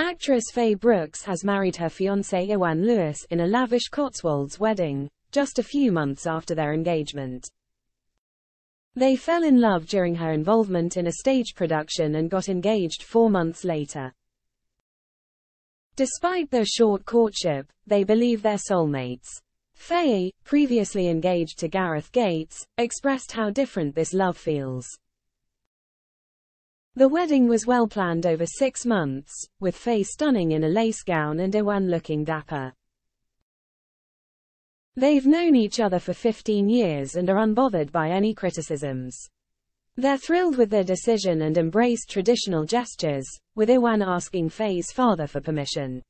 Actress Faye Brookes has married her fiancé Iwan Lewis in a lavish Cotswolds wedding, just a few months after their engagement. They fell in love during her involvement in a stage production and got engaged four months later. Despite their short courtship, they believe they're soulmates. Faye, previously engaged to Gareth Gates, expressed how different this love feels. The wedding was well planned over six months, with Faye stunning in a lace gown and Iwan looking dapper. They've known each other for 15 years and are unbothered by any criticisms. They're thrilled with their decision and embrace traditional gestures, with Iwan asking Faye's father for permission.